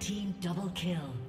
Team double kill.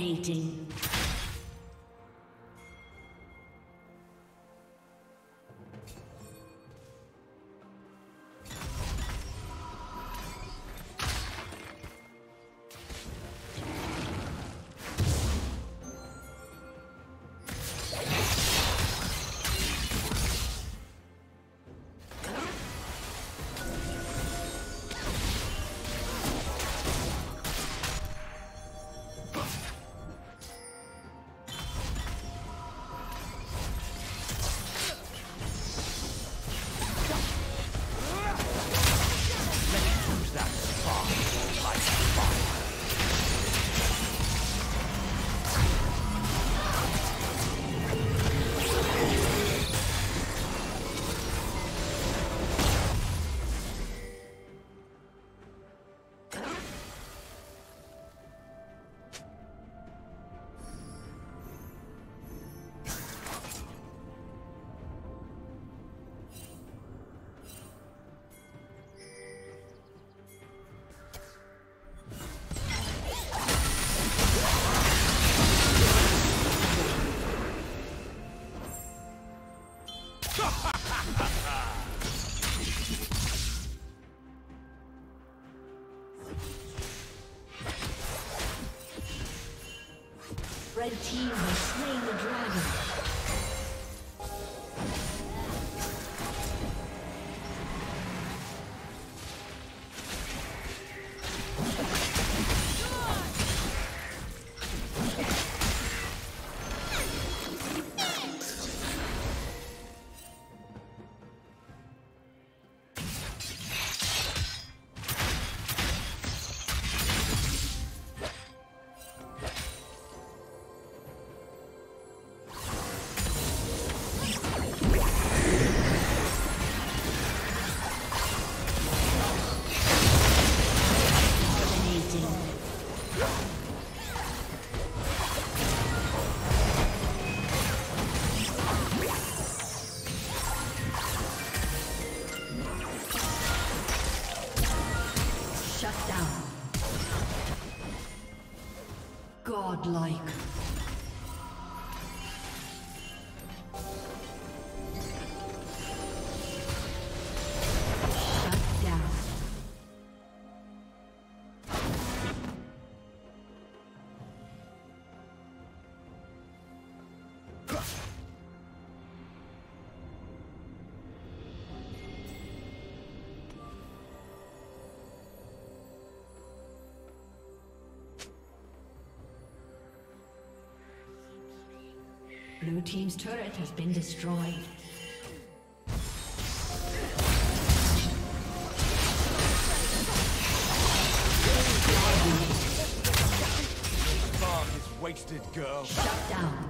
Dominating. team has Godlike. Team's turret has been destroyed. Is wasted, girl. Shut down.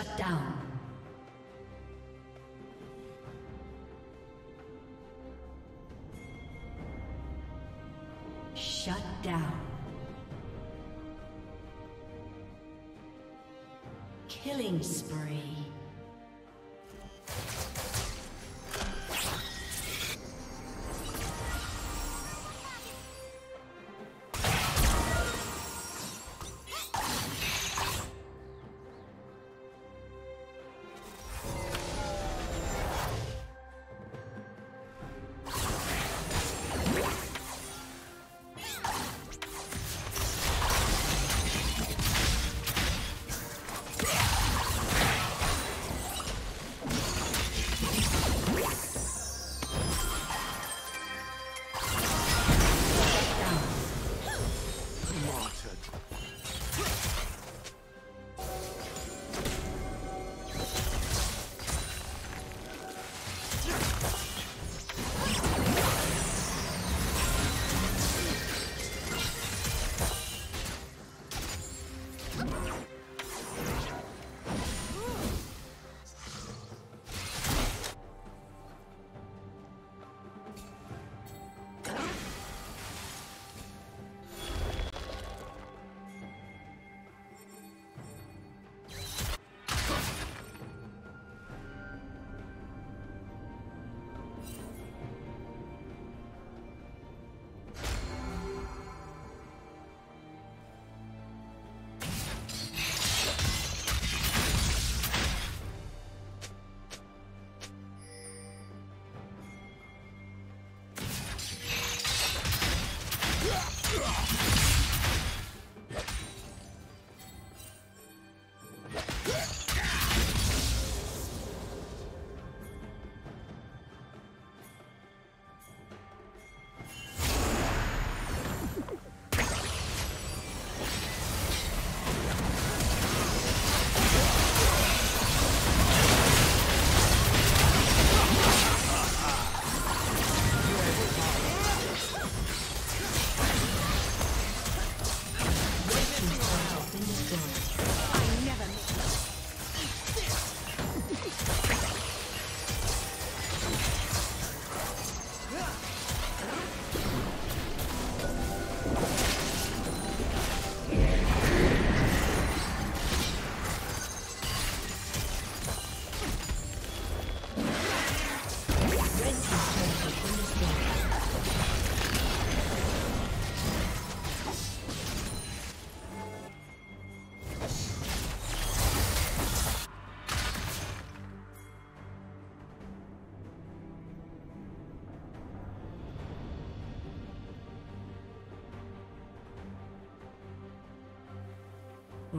Shut down.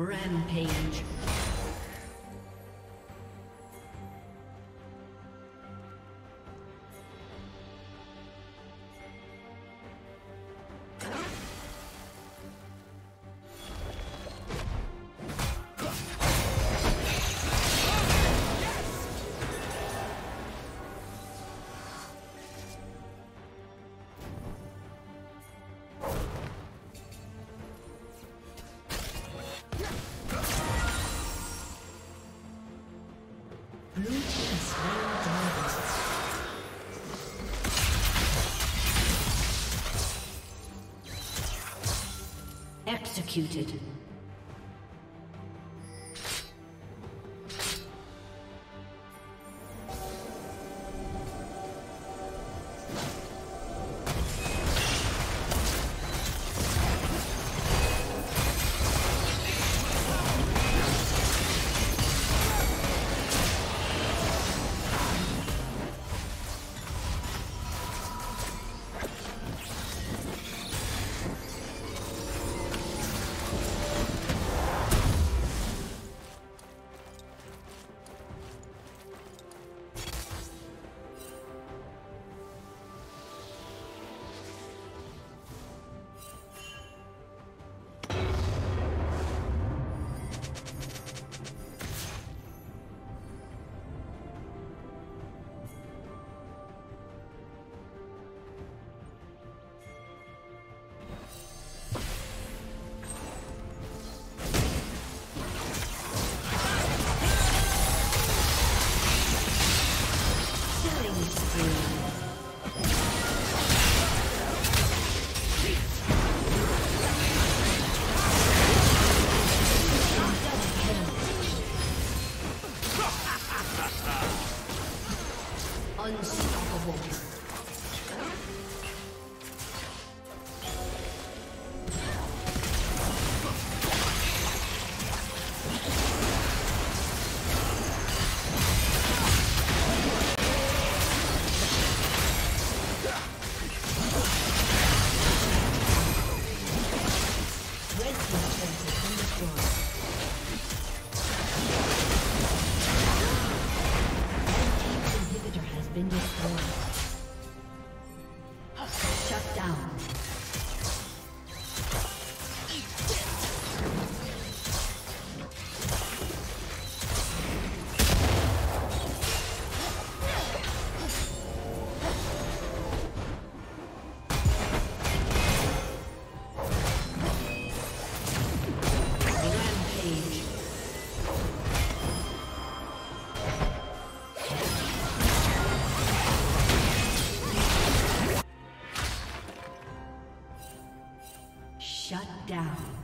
Rampage. Executed. Ha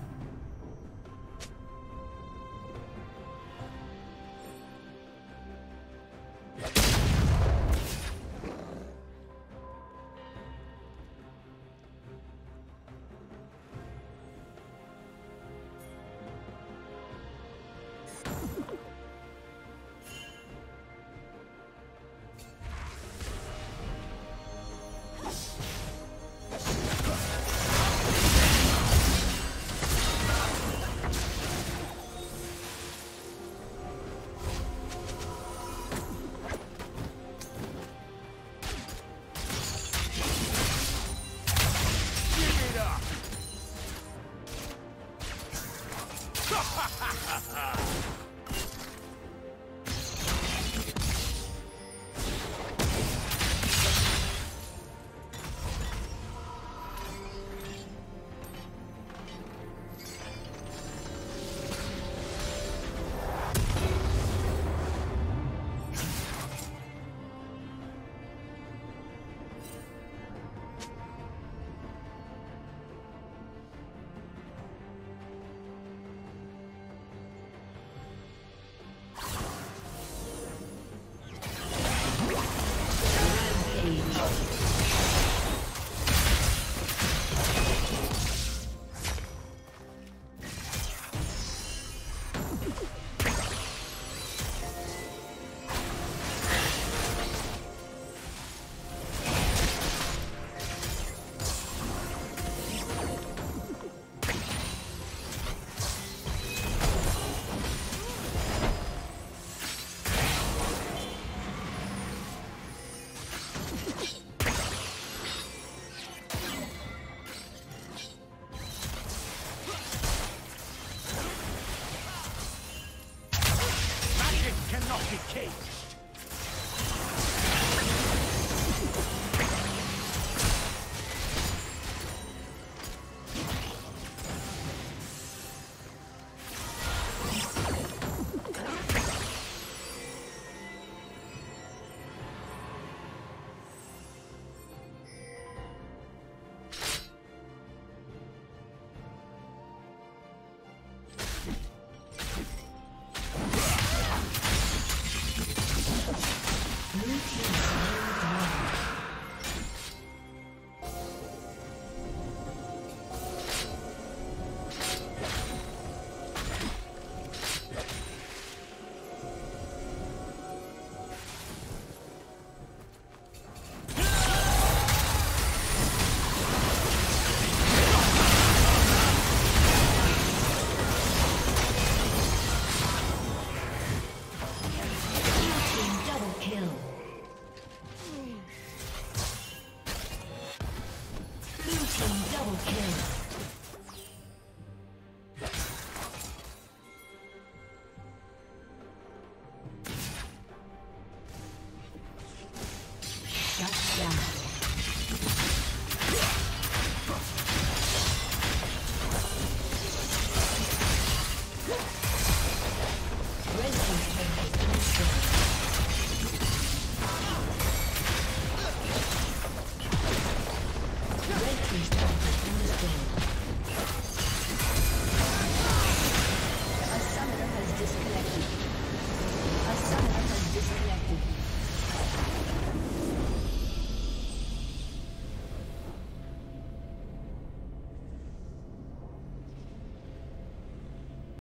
手。Double kill.